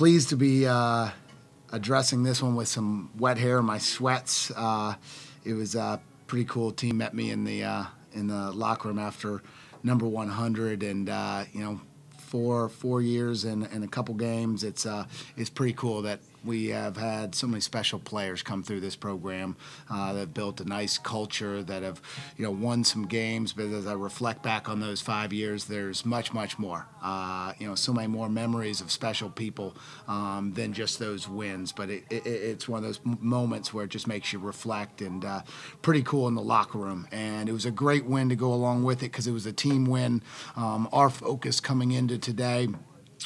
pleased to be uh, addressing this one with some wet hair my sweats. Uh, it was a pretty cool. Team met me in the uh, in the locker room after number 100, and uh, you know, four four years and, and a couple games. It's uh, it's pretty cool that we have had so many special players come through this program uh, that have built a nice culture that have you know won some games. But as i reflect back on those five years there's much much more. Uh, you know so many more memories of special people um, than just those wins. But it, it, it's one of those moments where it just makes you reflect and uh, pretty cool in the locker room. And it was a great win to go along with it because it was a team win. Um, our focus coming into today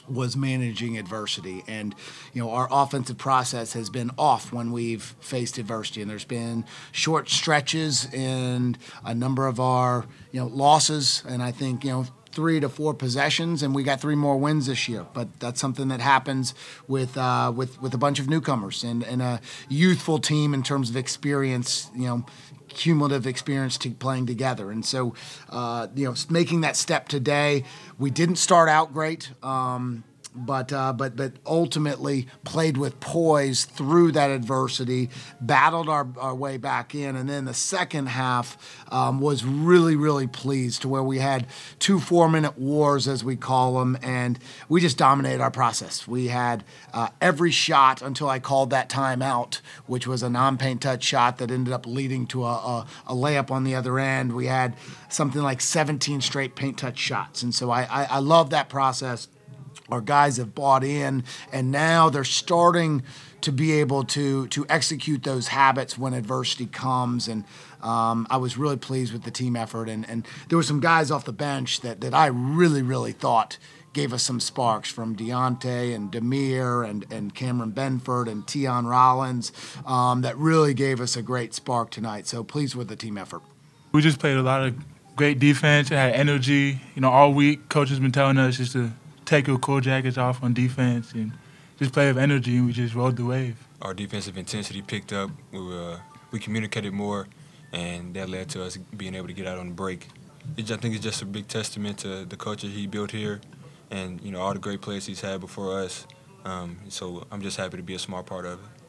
was managing adversity. And, you know, our offensive process has been off when we've faced adversity. And there's been short stretches in a number of our, you know, losses. And I think, you know, three to four possessions, and we got three more wins this year. But that's something that happens with uh, with with a bunch of newcomers and, and a youthful team in terms of experience. You know, cumulative experience to playing together. And so, uh, you know, making that step today, we didn't start out great. Um, but uh, but but ultimately played with poise through that adversity, battled our, our way back in, and then the second half um, was really really pleased to where we had two four minute wars as we call them, and we just dominated our process. We had uh, every shot until I called that timeout, which was a non paint touch shot that ended up leading to a, a, a, layup on the other end. We had something like 17 straight paint touch shots, and so I I, I love that process our guys have bought in, and now they're starting to be able to to execute those habits when adversity comes. And um, I was really pleased with the team effort. And, and there were some guys off the bench that, that I really, really thought gave us some sparks from Deonte and Demir and, and Cameron Benford and Tion Rollins um, that really gave us a great spark tonight. So pleased with the team effort. We just played a lot of great defense, had energy. You know, all week, coach has been telling us just to take your cool jackets off on defense and just play with energy, and we just rode the wave. Our defensive intensity picked up. We were, we communicated more, and that led to us being able to get out on the break. I think it's just a big testament to the culture he built here, and you know all the great players he's had before us. Um, so I'm just happy to be a small part of it.